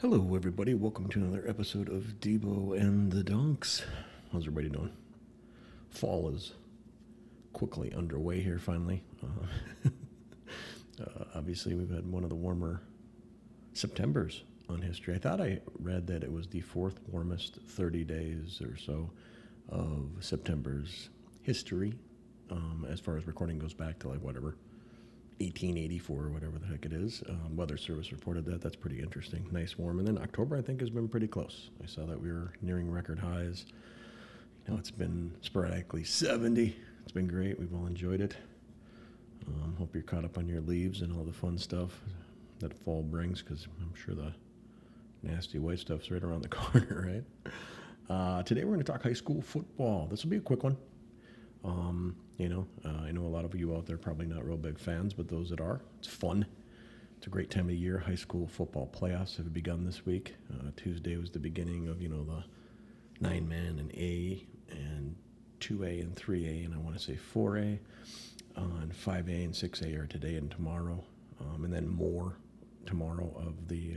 Hello, everybody. Welcome to another episode of Deebo and the Donks. How's everybody doing? Fall is quickly underway here, finally. Uh, uh, obviously, we've had one of the warmer Septembers on history. I thought I read that it was the fourth warmest 30 days or so of September's history, um, as far as recording goes back to like whatever 1884 or whatever the heck it is. Um, Weather Service reported that. That's pretty interesting. Nice warm. And then October, I think, has been pretty close. I saw that we were nearing record highs. You know, it's been sporadically 70. It's been great. We've all enjoyed it. Um, hope you're caught up on your leaves and all the fun stuff that fall brings because I'm sure the nasty white stuff's right around the corner, right? Uh, today we're going to talk high school football. This will be a quick one. Um, you know, uh, I know a lot of you out there probably not real big fans, but those that are, it's fun. It's a great time of year. High school football playoffs have begun this week. Uh, Tuesday was the beginning of you know the nine man and A and two A and three A, and I want to say four A. Uh, and five A and six A are today and tomorrow, um, and then more tomorrow of the.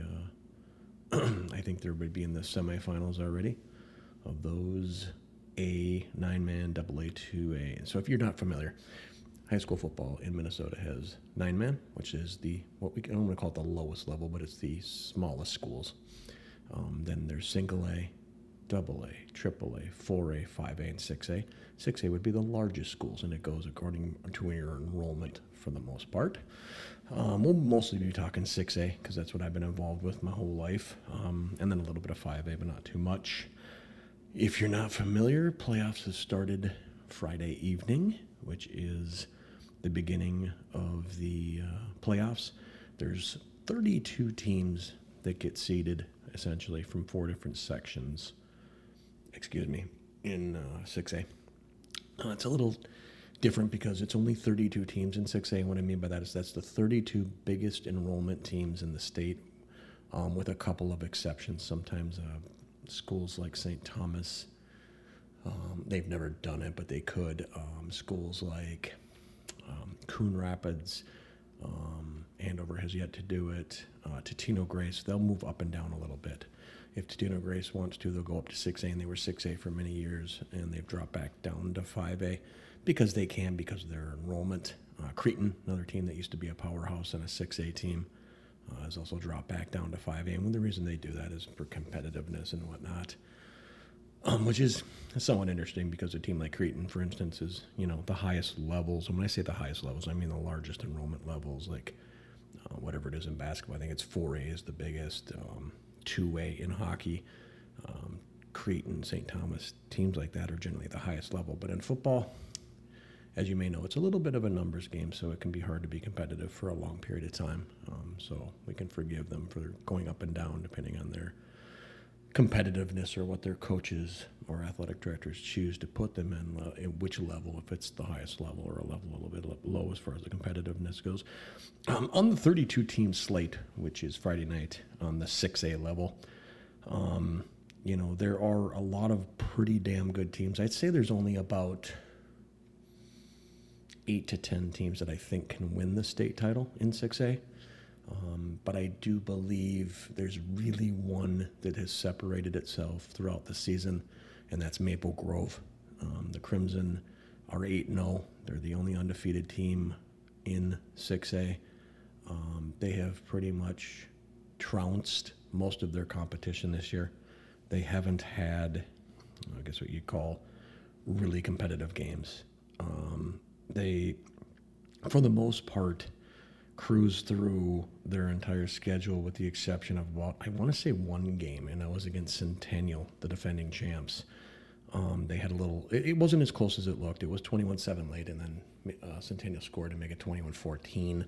Uh, I think there would be in the semifinals already of those a nine man, double A, two A. So if you're not familiar, high school football in Minnesota has nine man, which is the what we I don't want to call it the lowest level, but it's the smallest schools. Um, then there's single A, double A, triple A, four A, five A, and six A. Six A would be the largest schools, and it goes according to your enrollment for the most part. Um, we'll mostly be talking six A because that's what I've been involved with my whole life, um, and then a little bit of five A, but not too much. If you're not familiar, playoffs have started Friday evening, which is the beginning of the uh, playoffs. There's 32 teams that get seeded essentially from four different sections. Excuse me, in uh, 6A. Uh, it's a little different because it's only 32 teams in 6A. And what I mean by that is that's the 32 biggest enrollment teams in the state, um, with a couple of exceptions. Sometimes uh, schools like St. Thomas, um, they've never done it, but they could. Um, schools like um, Coon Rapids, um, Andover has yet to do it. Uh, Totino Grace, they'll move up and down a little bit. If Totino Grace wants to, they'll go up to 6A, and they were 6A for many years, and they've dropped back down to 5A because they can, because of their enrollment. Uh, another team that used to be a powerhouse and a 6A team, uh, has also dropped back down to 5A. And the reason they do that is for competitiveness and whatnot, um, which is somewhat interesting because a team like Cretin, for instance, is you know the highest levels. And when I say the highest levels, I mean the largest enrollment levels, like uh, whatever it is in basketball. I think it's 4A is the biggest, um, 2A in hockey. Um, Cretin, St. Thomas, teams like that are generally the highest level. But in football, as you may know, it's a little bit of a numbers game, so it can be hard to be competitive for a long period of time. Um, so we can forgive them for going up and down depending on their competitiveness or what their coaches or athletic directors choose to put them in, uh, in which level, if it's the highest level or a level a little bit low as far as the competitiveness goes. Um, on the 32 team slate, which is Friday night on the 6A level, um, you know, there are a lot of pretty damn good teams. I'd say there's only about eight to 10 teams that I think can win the state title in 6A. Um, but I do believe there's really one that has separated itself throughout the season, and that's Maple Grove. Um, the Crimson are 8 0. They're the only undefeated team in 6A. Um, they have pretty much trounced most of their competition this year. They haven't had, I guess, what you'd call really competitive games. Um, they, for the most part, cruise through their entire schedule with the exception of what I want to say one game, and that was against Centennial, the defending champs. Um, they had a little, it, it, wasn't as close as it looked. It was 21 7 late, and then uh, Centennial scored to make it 21 14.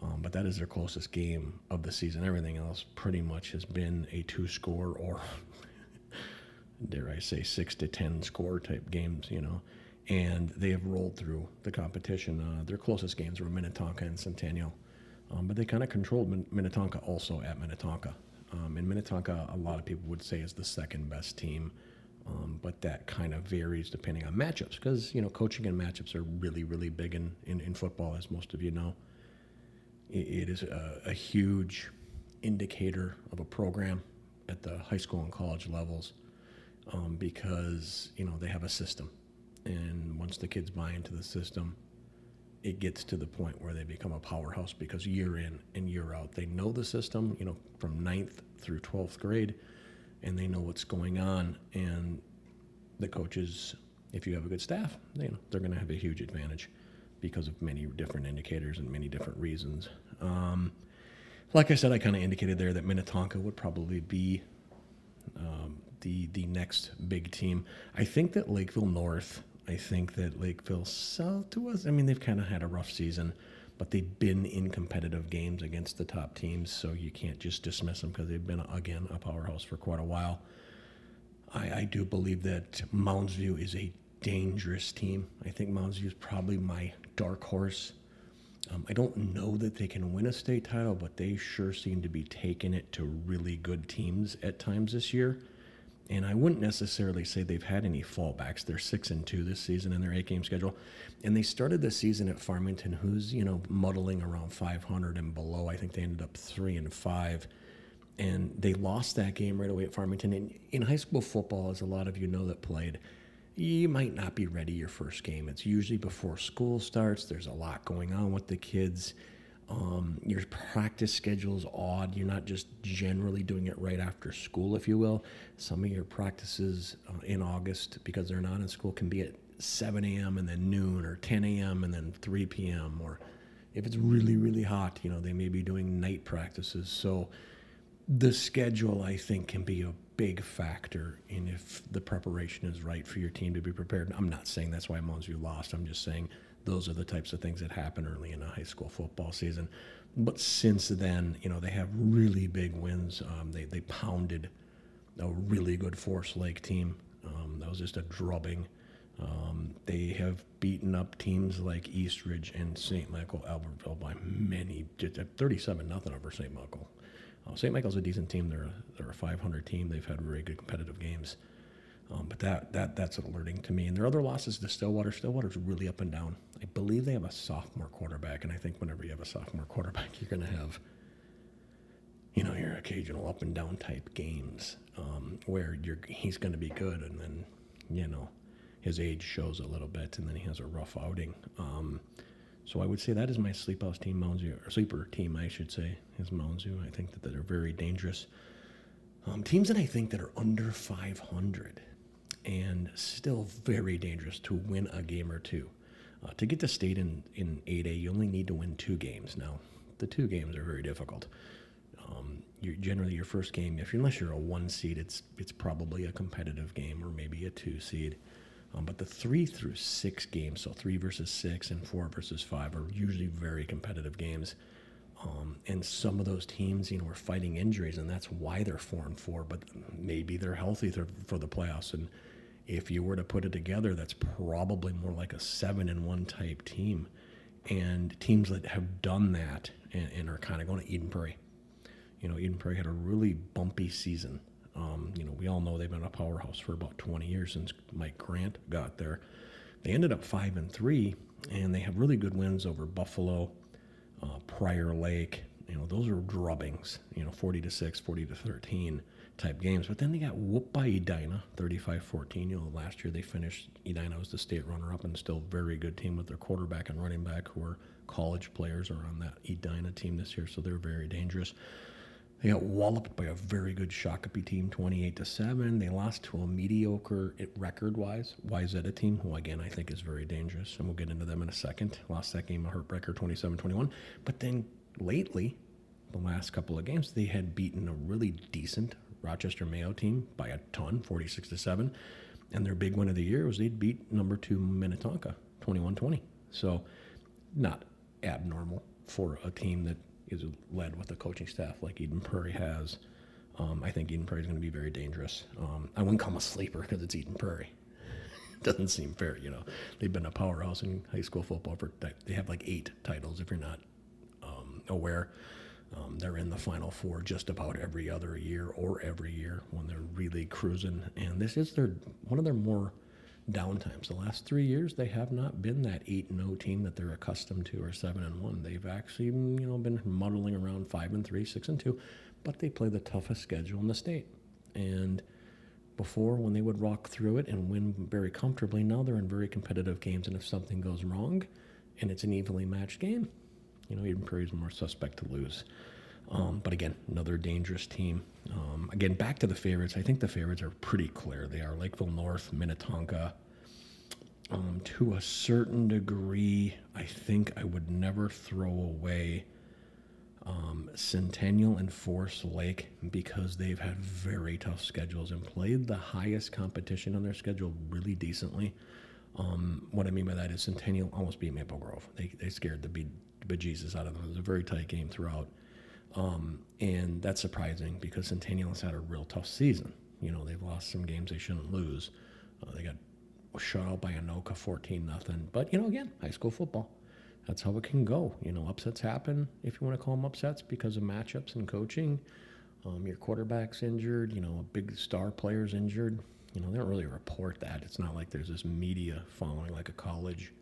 Um, but that is their closest game of the season. Everything else pretty much has been a two score or, dare I say, six to 10 score type games, you know and they have rolled through the competition. Uh, their closest games were Minnetonka and Centennial, um, but they kind of controlled Min- Minnetonka also at Minnetonka. Um, and Minnetonka, a lot of people would say, is the second best team, um, but that kind of varies depending on matchups because you know coaching and matchups are really, really big in, in, in football, as most of you know. it, it is a, a huge indicator of a program at the high school and college levels um, because you know they have a system, and once the kids buy into the system, it gets to the point where they become a powerhouse because year in and year out they know the system. You know, from ninth through twelfth grade, and they know what's going on, and the coaches, if you have a good staff, they, you know, they're going to have a huge advantage because of many different indicators and many different reasons. Um, like I said, I kind of indicated there that Minnetonka would probably be um, the the next big team. I think that Lakeville North. I think that Lakeville South to us. I mean, they've kind of had a rough season, but they've been in competitive games against the top teams, so you can't just dismiss them because they've been again a powerhouse for quite a while. I, I do believe that Mounds View is a dangerous team. I think Mounds View is probably my dark horse. Um, I don't know that they can win a state title, but they sure seem to be taking it to really good teams at times this year. And I wouldn't necessarily say they've had any fallbacks. They're six and two this season in their eight game schedule. And they started the season at Farmington, who's, you know, muddling around 500 and below. I think they ended up three and five. And they lost that game right away at Farmington. And in high school football, as a lot of you know that played, you might not be ready your first game. It's usually before school starts. There's a lot going on with the kids. Um, your practice schedule is odd. You're not just generally doing it right after school, if you will. Some of your practices uh, in August, because they're not in school, can be at 7 a.m. and then noon, or 10 a.m. and then 3 p.m. Or if it's really, really hot, you know, they may be doing night practices. So the schedule, I think, can be a big factor in if the preparation is right for your team to be prepared. I'm not saying that's why Mounds View lost. I'm just saying those are the types of things that happen early in a high school football season. But since then, you know, they have really big wins. Um, they, they pounded a really good Forest Lake team. Um, that was just a drubbing. Um, they have beaten up teams like Eastridge and St. Michael Albertville by many, 37 nothing over St. Michael. Uh, St. Michael's a decent team. They're a, they're a 500 team. They've had very good competitive games. Um, but that, that that's alerting to me. And their other losses to Stillwater. Stillwater's really up and down. I believe they have a sophomore quarterback, and I think whenever you have a sophomore quarterback, you're going to have, you know, your occasional up and down type games um, where you're he's going to be good, and then, you know, his age shows a little bit, and then he has a rough outing. Um, so I would say that is my sleep house team, Mounds View, or sleeper team, I should say, is Mounds View. I think that they're very dangerous. Um, teams that I think that are under 500 and still very dangerous to win a game or two. Uh, to get to state in, in 8A, you only need to win two games. Now, the two games are very difficult. Um, you're generally your first game, if unless you're a one seed, it's it's probably a competitive game or maybe a two seed. Um, but the three through six games, so three versus six and four versus five, are usually very competitive games. Um, and some of those teams, you know, are fighting injuries, and that's why they're four and four. But maybe they're healthy for the playoffs. And if you were to put it together, that's probably more like a seven and one type team. And teams that have done that and, and are kind of going to Eden Prairie. You know, Eden Prairie had a really bumpy season um, you know, we all know they've been a powerhouse for about 20 years since Mike Grant got there. They ended up five and three, and they have really good wins over Buffalo, uh, Prior Lake. You know, those are drubbings. You know, 40 to six, 40 to 13 type games. But then they got whooped by Edina, 35-14. You know, last year they finished. Edina was the state runner-up, and still very good team with their quarterback and running back, who are college players, are on that Edina team this year, so they're very dangerous. They got walloped by a very good Shakopee team, 28 to 7. They lost to a mediocre record wise Wayzata team, who again I think is very dangerous, and we'll get into them in a second. Lost that game a heartbreaker 27 21. But then lately, the last couple of games, they had beaten a really decent Rochester Mayo team by a ton, 46 to 7. And their big win of the year was they'd beat number two Minnetonka 21 20. So, not abnormal for a team that is led with a coaching staff like Eden Prairie has. Um, I think Eden Prairie is going to be very dangerous. Um, I wouldn't call them a sleeper because it's Eden Prairie. Doesn't seem fair, you know. They've been a powerhouse in high school football for they have like eight titles. If you're not um, aware, um, they're in the Final Four just about every other year or every year when they're really cruising. And this is their one of their more downtimes. The last three years, they have not been that eight and zero oh team that they're accustomed to, or seven and one. They've actually, you know, been muddling around five and three, six and two. but they play the toughest schedule in the state. And before, when they would rock through it and win very comfortably, now they're in very competitive games. And if something goes wrong and it's an evenly matched game, you know, Eden Prairie is more suspect to lose. Um, but again, another dangerous team. Um, again, back to the favorites. I think the favorites are pretty clear. They are Lakeville North, Minnetonka. Um, to a certain degree, I think I would never throw away um, Centennial and Forest Lake because they've had very tough schedules and played the highest competition on their schedule really decently. Um, what I mean by that is Centennial almost beat Maple Grove. They, they scared the bejesus out of them. It was a very tight game throughout. Um, and that's surprising because Centennial has had a real tough season. You know, they've lost some games they shouldn't lose. Uh, they got shut out by Anoka 14 nothing. But, you know, again, high school football. That's how it can go. You know, upsets happen, if you want to call them upsets, because of matchups and coaching. Um, your quarterback's injured, you know, a big star player's injured. You know, they don't really report that. It's not like there's this media following like a college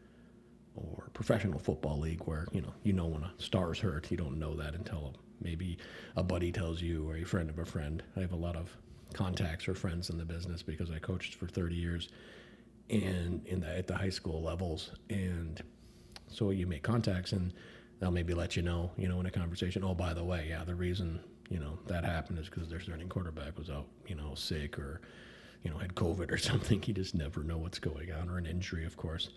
or professional football league where, you know, you know when a star's hurt. You don't know that until maybe a buddy tells you or a friend of a friend. I have a lot of contacts or friends in the business because I coached for 30 years and in the, at the high school levels. And so you make contacts and they'll maybe let you know, you know, in a conversation, oh, by the way, yeah, the reason, you know, that happened is because their starting quarterback was out, you know, sick or, you know, had COVID or something. You just never know what's going on or an injury, of course.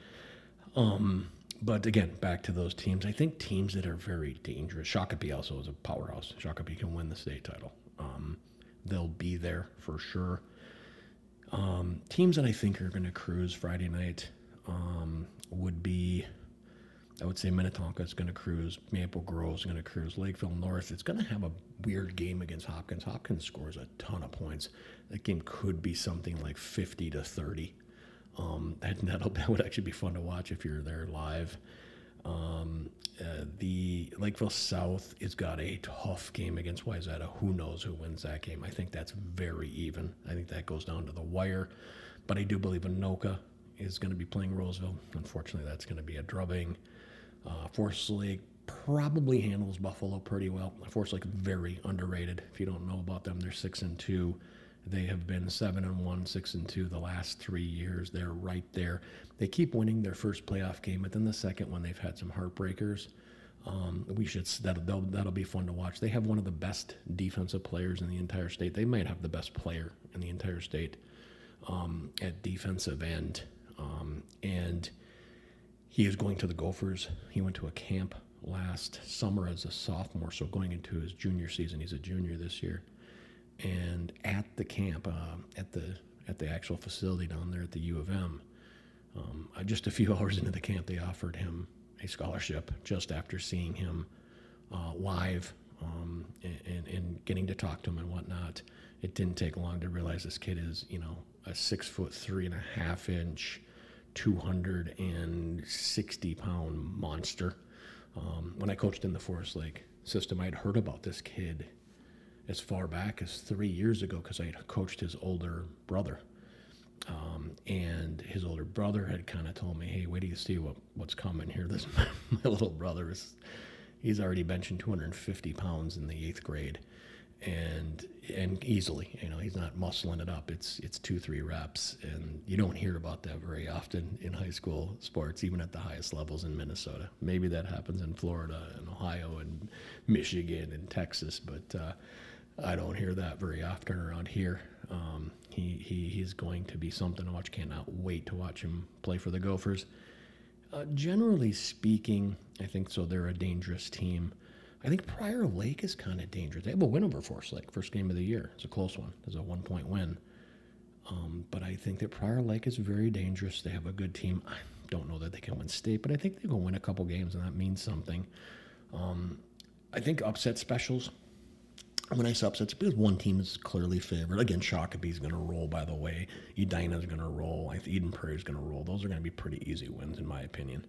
Um, but again, back to those teams. I think teams that are very dangerous. Shakopee also is a powerhouse. Shakopee can win the state title. Um, they'll be there for sure. Um, teams that I think are going to cruise Friday night um, would be, I would say Minnetonka is going to cruise. Maple Grove is going to cruise. Lakeville North. It's going to have a weird game against Hopkins. Hopkins scores a ton of points. That game could be something like 50 to 30. Um, that, that'll, that would actually be fun to watch if you're there live. Um, uh, the Lakeville South has got a tough game against Wayzata. Who knows who wins that game? I think that's very even. I think that goes down to the wire. But I do believe Anoka is going to be playing Roseville. Unfortunately, that's going to be a drubbing. Uh, Forest Lake probably handles Buffalo pretty well. Forest Lake very underrated. If you don't know about them, they're six and two. They have been seven and one, six and two the last three years. They're right there. They keep winning their first playoff game, but then the second one they've had some heartbreakers. Um, we should that'll, that'll, be fun to watch. They have one of the best defensive players in the entire state. They might have the best player in the entire state um, at defensive end, um, and he is going to the Gophers. He went to a camp last summer as a sophomore, so going into his junior season, he's a junior this year and at the camp, uh, at the at the actual facility down there at the U of M, um, just a few hours into the camp, they offered him a scholarship just after seeing him uh, live um, and, and, getting to talk to him and whatnot. It didn't take long to realize this kid is, you know, a six foot three and a half inch, 260 pound monster. Um, when I coached in the Forest Lake system, I had heard about this kid as far back as three years ago because I had coached his older brother. Um, and his older brother had kind of told me, "Hey, wait till you see what what's coming here." This my little brother is he's already benching 250 pounds in the eighth grade, and and easily, you know, he's not muscling it up. It's it's two three reps, and you don't hear about that very often in high school sports, even at the highest levels in Minnesota. Maybe that happens in Florida and Ohio and Michigan and Texas, but uh, I don't hear that very often around here. Um, he, he he's going to be something to watch. Cannot wait to watch him play for the Gophers. Uh, generally speaking, I think so. They're a dangerous team. I think Prior Lake is kind of dangerous. They have a win over Forest Lake, first game of the year. It's a close one. It's a one point win. Um, but I think that Prior Lake is very dangerous. They have a good team. I don't know that they can win state, but I think they can win a couple games, and that means something. Um, I think upset specials when I say upsets, because one team is clearly favored. Again, Shakopee's going to roll, by the way. Edina's going to roll. I think Eden Prairie's going to roll. Those are going to be pretty easy wins, in my opinion.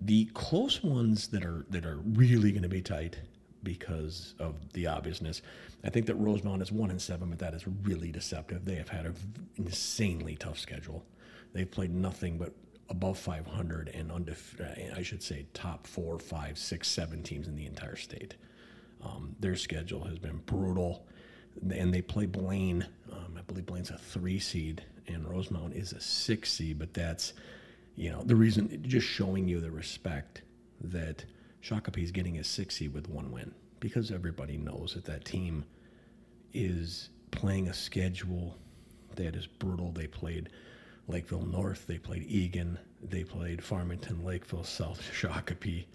The close ones that are that are really going to be tight because of the obviousness. I think that Rosemount is one and seven, but that is really deceptive. They have had an insanely tough schedule. They've played nothing but above 500 and undef- I should say top four, five, six, seven teams in the entire state. Um, their schedule has been brutal, and they play Blaine. Um, I believe Blaine's a three seed, and Rosemount is a six seed. But that's, you know, the reason just showing you the respect that Shakopee is getting a six seed with one win because everybody knows that that team is playing a schedule that is brutal. They played Lakeville North, they played Eagan, they played Farmington, Lakeville, South Shakopee,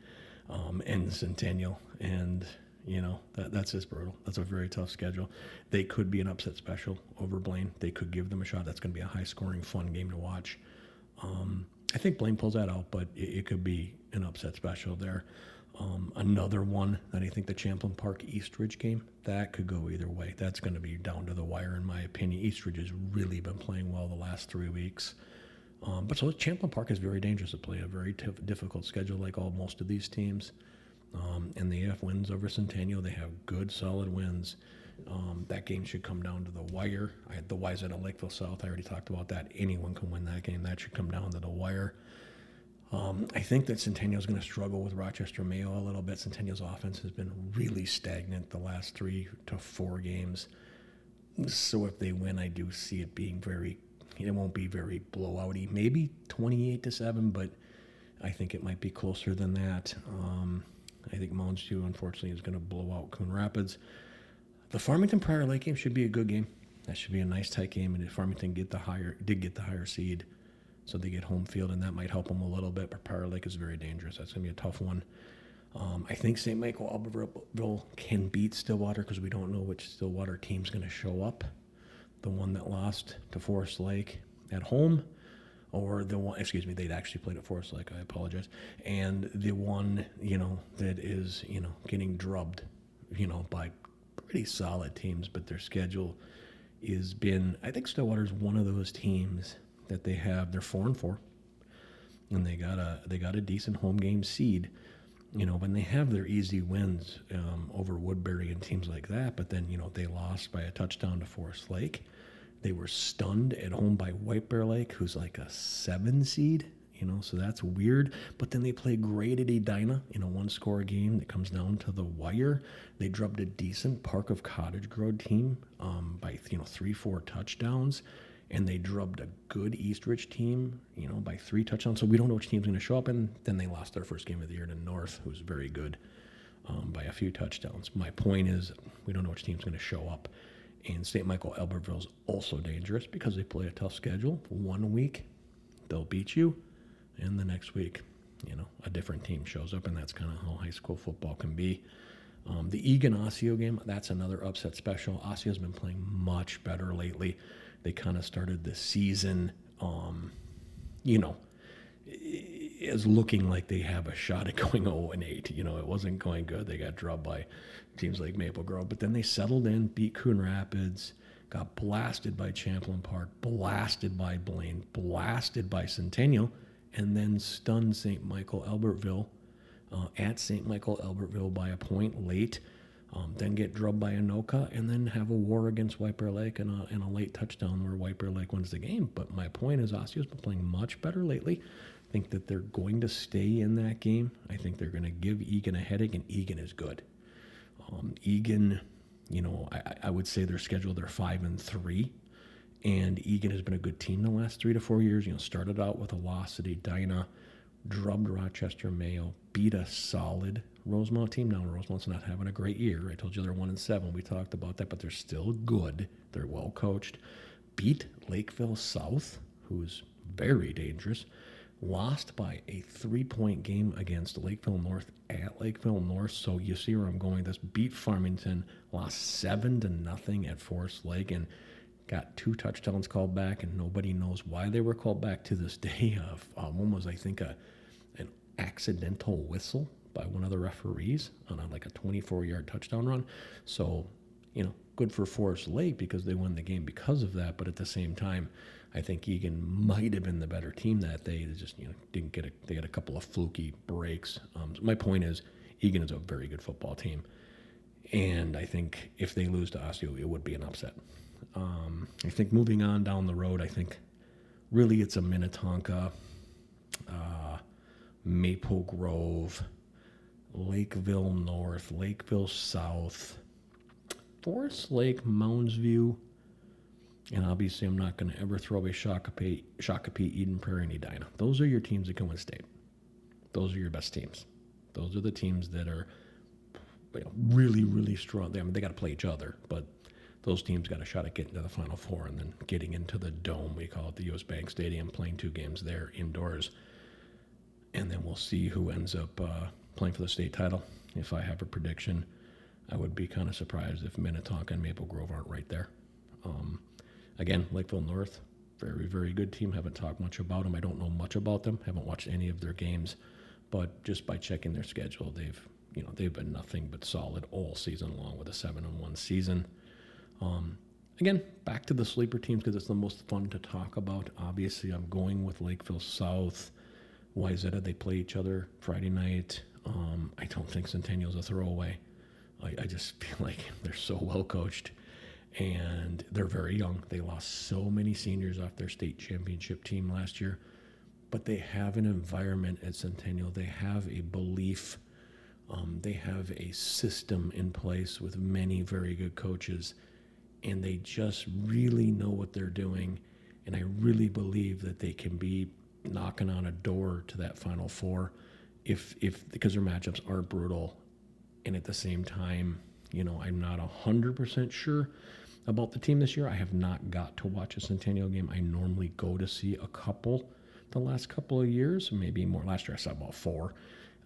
um, and Centennial, and you know that that's just brutal. That's a very tough schedule. They could be an upset special over Blaine. They could give them a shot. That's going to be a high-scoring, fun game to watch. Um, I think Blaine pulls that out, but it, it could be an upset special there. Um, another one that I think the Champlin Park Eastridge game that could go either way. That's going to be down to the wire, in my opinion. Eastridge has really been playing well the last three weeks. Um, but so Champlin Park is very dangerous to play a very t- difficult schedule, like all most of these teams. Um, and the AF wins over Centennial. They have good, solid wins. Um, that game should come down to the wire. I had the Wayzata Lakeville South. I already talked about that. Anyone can win that game. That should come down to the wire. Um, I think that Centennial is going to struggle with Rochester Mayo a little bit. Centennial's offense has been really stagnant the last three to four games. So if they win, I do see it being very. It won't be very blowouty. Maybe twenty-eight to seven, but I think it might be closer than that. Um, I think Mounds unfortunately, is going to blow out Coon Rapids. The Farmington Prior Lake game should be a good game. That should be a nice tight game, and if Farmington get the higher did get the higher seed, so they get home field, and that might help them a little bit. But Prior Lake is very dangerous. That's going to be a tough one. Um, I think St. Michael Albertville can beat Stillwater because we don't know which Stillwater team's going to show up. The one that lost to Forest Lake at home, or the one, excuse me, they'd actually played it for us, like I apologize. And the one, you know, that is, you know, getting drubbed, you know, by pretty solid teams, but their schedule is been. I think Stillwater's one of those teams that they have. They're four and four, and they got a they got a decent home game seed. You know, when they have their easy wins um, over Woodbury and teams like that, but then you know they lost by a touchdown to Forest Lake. They were stunned at home by White Bear Lake, who's like a seven seed. You know, so that's weird. But then they play great at Edina in a one-score game that comes down to the wire. They drubbed a decent Park of Cottage Grove team um, by you know three, four touchdowns and they drubbed a good Eastridge team, you know, by three touchdowns. So we don't know which team's going to show up. And then they lost their first game of the year to North, who's very good um, by a few touchdowns. My point is, we don't know which team's going to show up. And St. Michael Albertville's also dangerous because they play a tough schedule. One week, they'll beat you, and the next week, you know, a different team shows up, and that's kind of how high school football can be. Um, the Eagan Osseo game, that's another upset special. Osseo's been playing much better lately they kind of started the season, um, you know, is looking like they have a shot at going 0 and 8. You know, it wasn't going good. They got drubbed by teams like Maple Grove, but then they settled in, beat Coon Rapids, got blasted by Champlin Park, blasted by Blaine, blasted by Centennial, and then stunned St. Michael Albertville uh, at St. Michael Albertville by a point late um, then get drubbed by Anoka, and then have a war against Bear Lake and a, and a late touchdown where Bear Lake wins the game. But my point is, Osseo's been playing much better lately. Think that they're going to stay in that game. I think they're going to give Eagan a headache, and Eagan is good. Um, Eagan, you know, I, I would say their schedule they're five and three, and Eagan has been a good team the last three to four years. You know, started out with a loss Edina, drubbed Rochester Mayo, beat a solid Rosemount team now. Rosemount's not having a great year. I told you they're one and seven. We talked about that, but they're still good. They're well coached. Beat Lakeville South, who's very dangerous. Lost by a three point game against Lakeville North at Lakeville North. So you see where I'm going. This beat Farmington, lost seven to nothing at Forest Lake, and got two touchdowns called back, and nobody knows why they were called back to this day. Of um, one was, I think, a an accidental whistle by one of the referees on a, like a 24 yard touchdown run. So, you know, good for Forest Lake because they won the game because of that. But at the same time, I think Eagan might have been the better team that day. They just, you know, didn't get a, they had a couple of fluky breaks. Um, my point is, Eagan is a very good football team. And I think if they lose to Osseo, it would be an upset. Um, I think moving on down the road, I think really it's a Minnetonka, uh, Maple Grove, Lakeville North, Lakeville South, Forest Lake, Mounds View, and obviously I'm not going to ever throw away Shakopee, Shakopee, Eden Prairie, and Edina. Those are your teams that can win state. Those are your best teams. Those are the teams that are you know, really, really strong. I mean, they got to play each other, but those teams got a shot at getting to the Final Four and then getting into the dome. We call it the U.S. Bank Stadium, playing two games there indoors, and then we'll see who ends up uh, playing for the state title. If I have a prediction, I would be kind of surprised if Minnetonka and Maple Grove aren't right there. Um, again, Lakeville North, very, very good team. Haven't talked much about them. I don't know much about them. Haven't watched any of their games, but just by checking their schedule, they've you know they've been nothing but solid all season long with a seven and one season. Um, again, back to the sleeper teams because it's the most fun to talk about. Obviously, I'm going with Lakeville South. Wayzata, they play each other Friday night. Um, I don't think Centennial's a throwaway. I, I just feel like they're so well coached and they're very young. They lost so many seniors off their state championship team last year, but they have an environment at Centennial. They have a belief. Um, they have a system in place with many very good coaches, and they just really know what they're doing. And I really believe that they can be knocking on a door to that Final Four, if if because their matchups are brutal, and at the same time, you know, I'm not hundred percent sure about the team this year. I have not got to watch a Centennial game. I normally go to see a couple the last couple of years, maybe more. Last year I saw about four.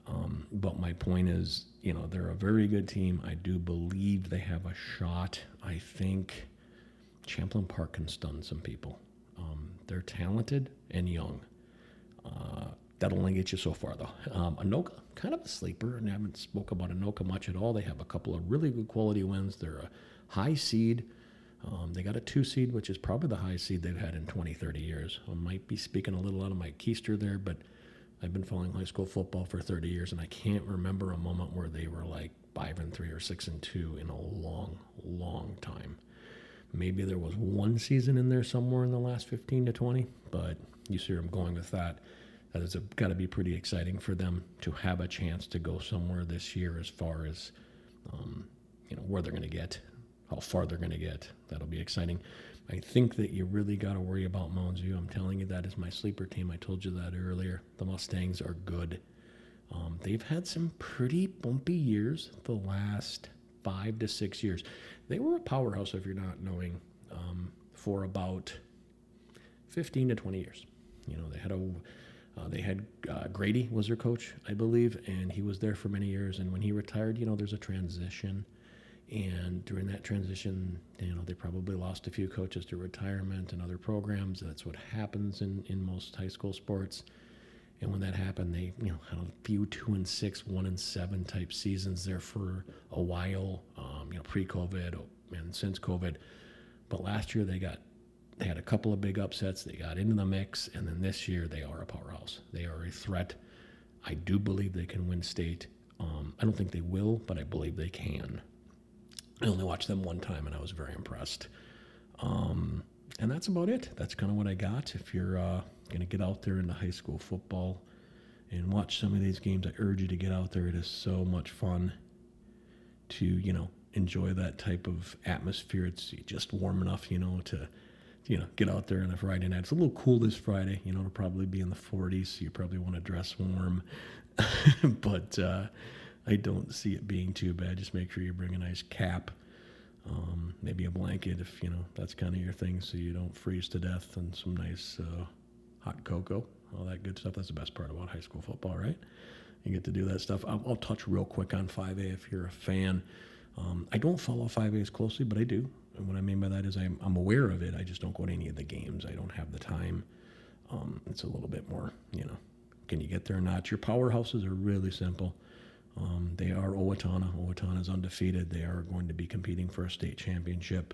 Um, but my point is, you know, they're a very good team. I do believe they have a shot. I think Champlin Park can stun some people. Um, they're talented and young. Uh, that'll only get you so far, though. Um, Anoka, kind of a sleeper, and I haven't spoke about Anoka much at all. They have a couple of really good quality wins. They're a high seed. Um, they got a two seed, which is probably the highest seed they've had in 20, 30 years. I might be speaking a little out of my keister there, but I've been following high school football for 30 years, and I can't remember a moment where they were like five and three or six and two in a long, long time. Maybe there was one season in there somewhere in the last 15 to 20, but you see where I'm going with that. That has got to be pretty exciting for them to have a chance to go somewhere this year as far as um, you know where they're going to get how far they're going to get. That'll be exciting. I think that you really got to worry about Mounds I'm telling you, that is my sleeper team. I told you that earlier. The Mustangs are good. Um, they've had some pretty bumpy years the last five to six years. They were a powerhouse, if you're not knowing, um, for about 15 to 20 years. You know, they had a uh, they had uh, Grady was their coach, I believe, and he was there for many years. And when he retired, you know, there's a transition and during that transition, you know, they probably lost a few coaches to retirement and other programs. That's what happens in, in most high school sports. And when that happened, they you know had a few two and six, one and seven type seasons there for a while. Um, you know, pre-COVID and since COVID. But last year they got they had a couple of big upsets. They got into the mix, and then this year they are a powerhouse. They are a threat. I do believe they can win state. Um, I don't think they will, but I believe they can. I only watched them one time and I was very impressed. Um, and that's about it. That's kind of what I got. If you're uh, going to get out there into high school football and watch some of these games, I urge you to get out there. It is so much fun to, you know, enjoy that type of atmosphere. It's just warm enough, you know, to, you know, get out there on a Friday night. It's a little cool this Friday, you know, it'll probably be in the 40s, so you probably want to dress warm. but, uh, I don't see it being too bad. Just make sure you bring a nice cap, um, maybe a blanket if you know that's kind of your thing, so you don't freeze to death, and some nice uh, hot cocoa, all that good stuff. That's the best part about high school football, right? You get to do that stuff. I'll, I'll touch real quick on 5A if you're a fan. Um, I don't follow 5A as closely, but I do. And what I mean by that is I'm, I'm aware of it. I just don't go to any of the games. I don't have the time. Um, it's a little bit more, you know, can you get there or not? Your powerhouses are really simple. Um, they are Owatonna. Owatonna is undefeated. They are going to be competing for a state championship.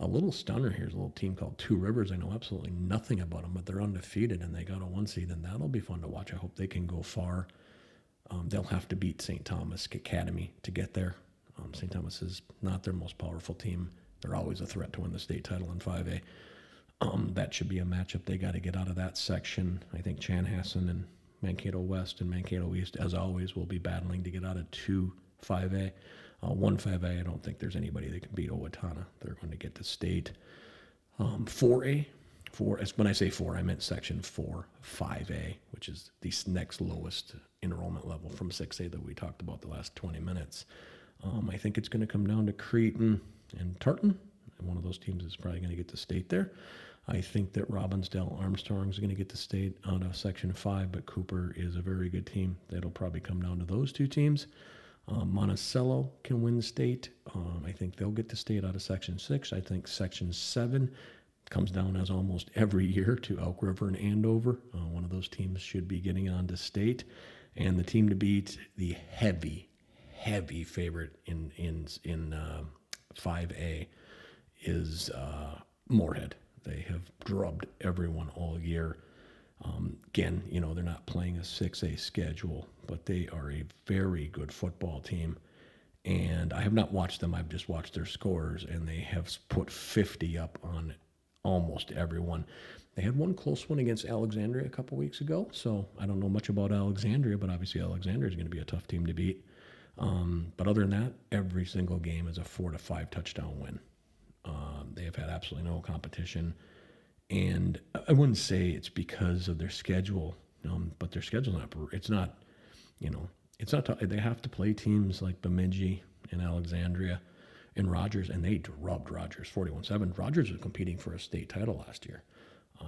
A little stunner here is a little team called Two Rivers. I know absolutely nothing about them, but they're undefeated and they got a one seed, and that'll be fun to watch. I hope they can go far. Um, they'll have to beat St. Thomas Academy to get there. Um, St. Thomas is not their most powerful team. They're always a threat to win the state title in 5A. Um, that should be a matchup they got to get out of that section. I think Chanhassen and Mankato West and Mankato East, as always, will be battling to get out of two 5A. Uh, one 5A, I don't think there's anybody that can beat Owatonna. They're going to get to state. Um, 4A, four, when I say four, I meant section four, 5A, which is the next lowest enrollment level from 6A that we talked about the last 20 minutes. Um, I think it's going to come down to Cretin and Tartan. And one of those teams is probably going to get to state there. I think that Robbinsdale Armstrong is going to get the state out of Section 5, but Cooper is a very good team. That'll probably come down to those two teams. Um, Monticello can win the state. Um, I think they'll get the state out of Section 6. I think Section 7 comes down as almost every year to Elk River and Andover. Uh, one of those teams should be getting on to state. And the team to beat, the heavy, heavy favorite in, in, in uh, 5A, is uh, Moorhead. They have drubbed everyone all year. Um, again, you know, they're not playing a 6A schedule, but they are a very good football team. And I have not watched them, I've just watched their scores, and they have put 50 up on almost everyone. They had one close one against Alexandria a couple weeks ago, so I don't know much about Alexandria, but obviously Alexandria is going to be a tough team to beat. Um, but other than that, every single game is a four to five touchdown win. Um, they have had absolutely no competition. And I wouldn't say it's because of their schedule, um, but their schedule not. It's not, you know, it's not. They have to play teams like Bemidji and Alexandria and Rogers, and they drubbed Rogers 41-7. Rogers was competing for a state title last year.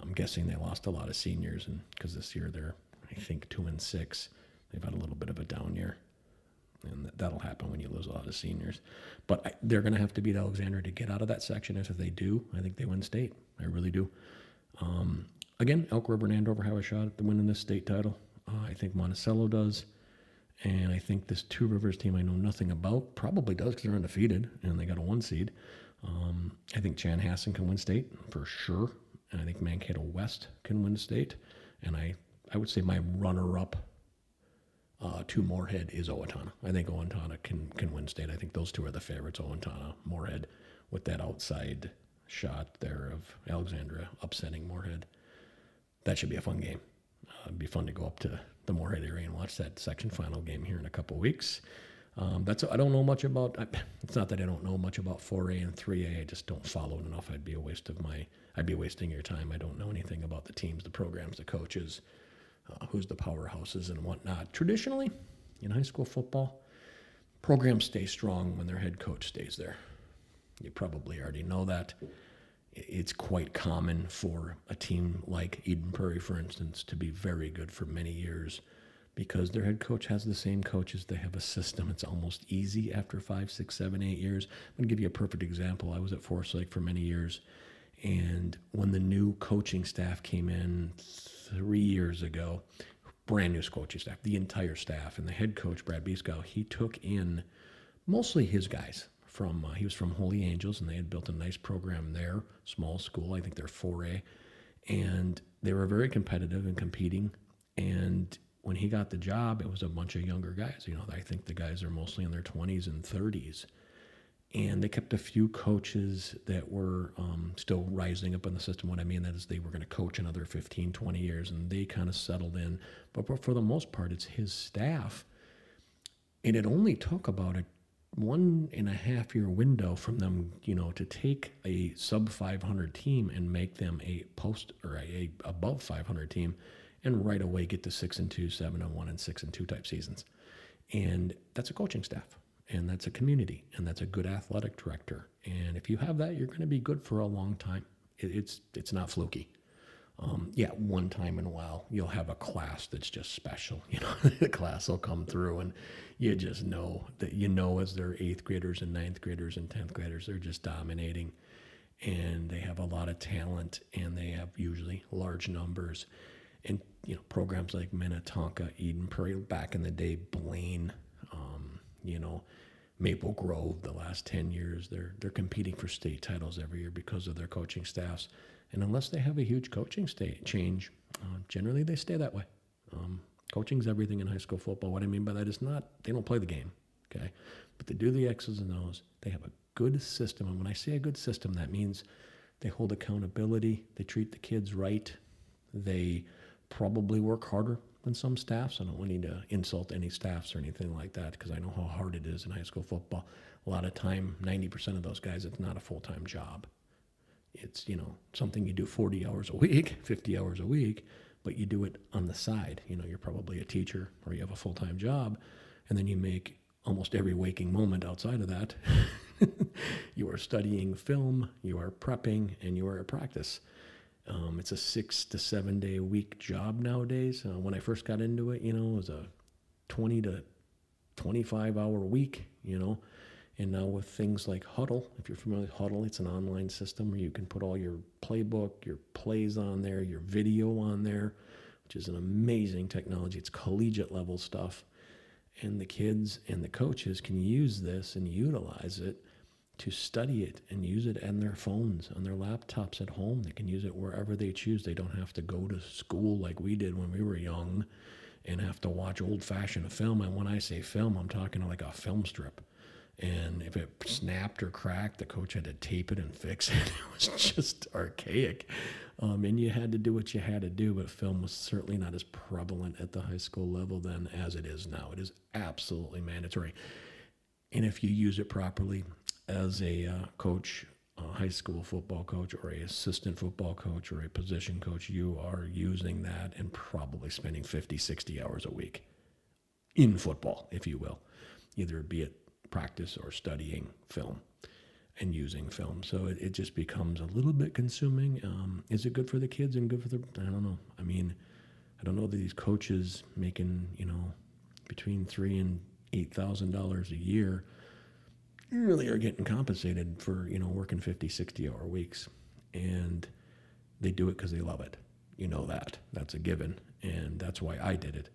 I'm guessing they lost a lot of seniors, and because this year they're, I think, two and six. They've had a little bit of a down year and that'll happen when you lose a lot of seniors. But I, they're going to have to beat Alexander to get out of that section. If they do, I think they win state. I really do. Um, again, Elk River and Andover have a shot at the winning this state title. Uh, I think Monticello does. And I think this Two Rivers team I know nothing about probably does because they're undefeated and they got a one seed. Um, I think Chanhassen can win state for sure. And I think Mankato West can win state. And I, I would say my runner up uh, to Moorhead is Owatonna. I think Owatonna can can win state. I think those two are the favorites. Owatonna, Moorhead, with that outside shot there of Alexandria upsetting Moorhead. That should be a fun game. Uh, it'd be fun to go up to the Moorhead area and watch that section final game here in a couple weeks. Um, that's I don't know much about. I, it's not that I don't know much about 4A and 3A. I just don't follow it enough. I'd be a waste of my. I'd be wasting your time. I don't know anything about the teams, the programs, the coaches uh, who's the powerhouses and whatnot. Traditionally, in high school football, programs stay strong when their head coach stays there. You probably already know that. It's quite common for a team like Eden Prairie, for instance, to be very good for many years because their head coach has the same coaches. They have a system. It's almost easy after five, six, seven, eight years. I'm going to give you a perfect example. I was at Forest Lake for many years, and when the new coaching staff came in three years ago, brand new coaching staff, the entire staff, and the head coach Brad Beeskow, he took in mostly his guys from. Uh, he was from Holy Angels, and they had built a nice program there, small school. I think they're 4A, and they were very competitive and competing. And when he got the job, it was a bunch of younger guys. You know, I think the guys are mostly in their 20s and 30s and they kept a few coaches that were um, still rising up in the system. What I mean that is they were going to coach another 15, 20 years, and they kind of settled in. But for the most part, it's his staff. And it only took about a one and a half year window from them, you know, to take a sub 500 team and make them a post or a, a above 500 team, and right away get to six and two, seven and one, and six and two type seasons. And that's a coaching staff and that's a community, and that's a good athletic director. And if you have that, you're going to be good for a long time. It, it's it's not fluky. Um, yeah, one time in a while you'll have a class that's just special. You know, the class will come through, and you just know that you know as their eighth graders and ninth graders and tenth graders, they're just dominating, and they have a lot of talent, and they have usually large numbers, and you know programs like Minnetonka, Eden Prairie, back in the day, Blaine, you know, Maple Grove the last 10 years. They're, they're competing for state titles every year because of their coaching staffs. And unless they have a huge coaching state change, uh, generally they stay that way. Um, coaching's everything in high school football. What I mean by that is not, they don't play the game, okay? But they do the X's and O's. They have a good system. And when I say a good system, that means they hold accountability, they treat the kids right, they probably work harder than some staffs. I don't want to insult any staffs or anything like that because I know how hard it is in high school football. A lot of time, 90% of those guys, it's not a full time job. It's, you know, something you do 40 hours a week, 50 hours a week, but you do it on the side. You know, you're probably a teacher or you have a full time job, and then you make almost every waking moment outside of that. you are studying film, you are prepping, and you are at practice. Um, it's a six to seven day a week job nowadays. Uh, when I first got into it, you know, it was a 20 to 25 hour week, you know. And now with things like Hudl, if you're familiar with Hudl, it's an online system where you can put all your playbook, your plays on there, your video on there, which is an amazing technology. It's collegiate level stuff. And the kids and the coaches can use this and utilize it to study it and use it on their phones, on their laptops at home. They can use it wherever they choose. They don't have to go to school like we did when we were young and have to watch old fashioned film. And when I say film, I'm talking like a film strip. And if it snapped or cracked, the coach had to tape it and fix it. It was just archaic. Um, and you had to do what you had to do, but film was certainly not as prevalent at the high school level then as it is now. It is absolutely mandatory. And if you use it properly, as a uh, coach, a high school football coach, or a assistant football coach, or a position coach, you are using that and probably spending 50, 60 hours a week in football, if you will, either be it practice or studying film and using film. So it, it just becomes a little bit consuming. Um, is it good for the kids and good for the? I don't know. I mean, I don't know that these coaches making you know between three and eight thousand dollars a year really are getting compensated for you know working 50 60 hour weeks. And they do it because they love it. You know that. That's a given. And that's why i did it.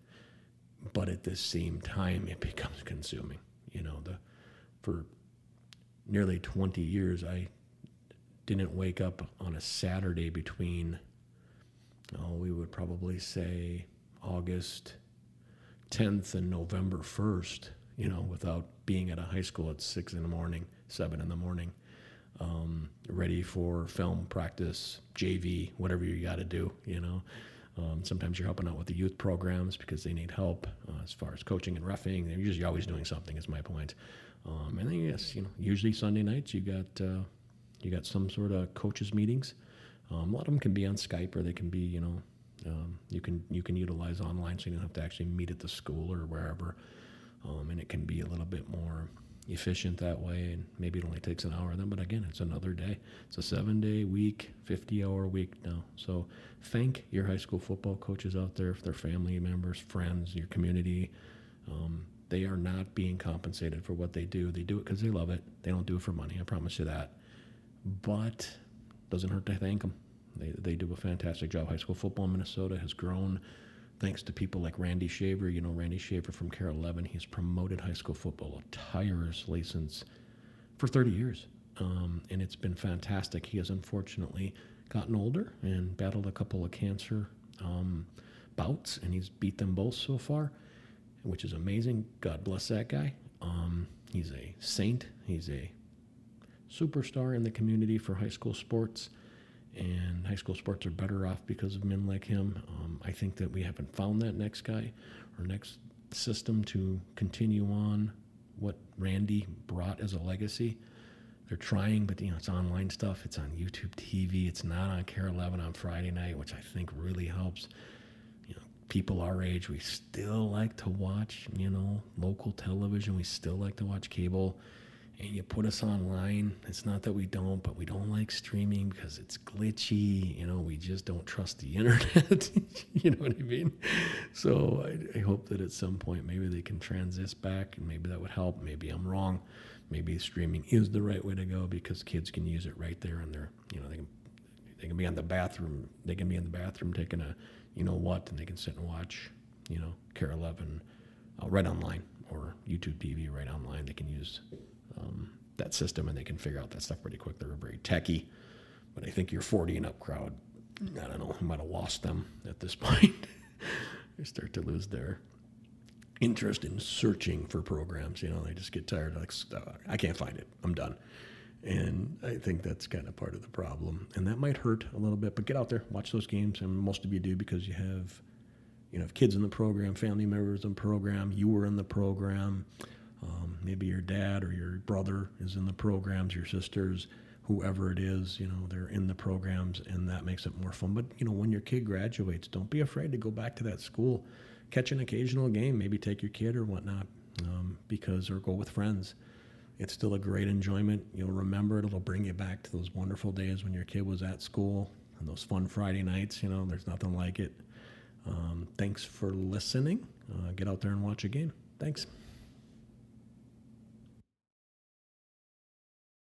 But at the same time it becomes consuming. You know the for nearly 20 years i didn't wake up on a saturday between oh we would probably say august 10th and november 1st you know, without being at a high school at six in the morning, seven in the morning, um, ready for film practice, JV, whatever you got to do, you know. Um, sometimes you're helping out with the youth programs because they need help uh, as far as coaching and roughing. They're usually always doing something. Is my point. Um, and then yes, you know, usually Sunday nights you got uh, you got some sort of coaches meetings. Um, a lot of them can be on Skype or they can be you know um, you can you can utilize online so you don't have to actually meet at the school or wherever um, and it can be a little bit more efficient that way. And maybe it only takes an hour then, but again, it's another day. It's a seven day week, 50 hour week now. So thank your high school football coaches out there, if their family members, friends, your community. Um, they are not being compensated for what they do. They do it because they love it. They don't do it for money. I promise you that. But doesn't hurt to thank them. They, they do a fantastic job. High school football in Minnesota has grown thanks to people like Randy Shaver. You know, Randy Shaver from KARE 11, he's promoted high school football tirelessly since for 30 years. Um, and it's been fantastic. He has unfortunately gotten older and battled a couple of cancer um, bouts, and he's beat them both so far, which is amazing. God bless that guy. Um, he's a saint. He's a superstar in the community for high school sports and high school sports are better off because of men like him. Um, I think that we haven't found that next guy or next system to continue on what Randy brought as a legacy. They're trying, but you know it's online stuff. It's on YouTube TV. It's not on KARE 11 on Friday night, which I think really helps. You know, people our age, we still like to watch. You know, local television. We still like to watch cable and you put us online. It's not that we don't, but we don't like streaming because it's glitchy. You know, we just don't trust the internet. you know what I mean? So I, I, hope that at some point maybe they can transist back and maybe that would help. Maybe I'm wrong. Maybe streaming is the right way to go because kids can use it right there and they're, you know, they can they can be on the bathroom. They can be in the bathroom taking a, you know what, and they can sit and watch, you know, KARE 11 uh, right online or YouTube TV right online. They can use um, that system and they can figure out that stuff pretty quick. They're very techy, but I think your 40 and up crowd, I don't know—I might have lost them at this point. they start to lose their interest in searching for programs. You know, they just get tired. Like, I can't find it. I'm done. And I think that's kind of part of the problem. And that might hurt a little bit, but get out there, watch those games. And most of you do because you have you know, kids in the program, family members in the program, you were in the program, um, maybe your dad or your brother is in the programs, your sisters, whoever it is, you know, they're in the programs, and that makes it more fun. But you know, when your kid graduates, don't be afraid to go back to that school, catch an occasional game, maybe take your kid or whatnot, um, because or go with friends. It's still a great enjoyment. You'll remember it. It'll bring you back to those wonderful days when your kid was at school and those fun Friday nights. You know, there's nothing like it. Um, thanks for listening. Uh, get out there and watch a game. Thanks.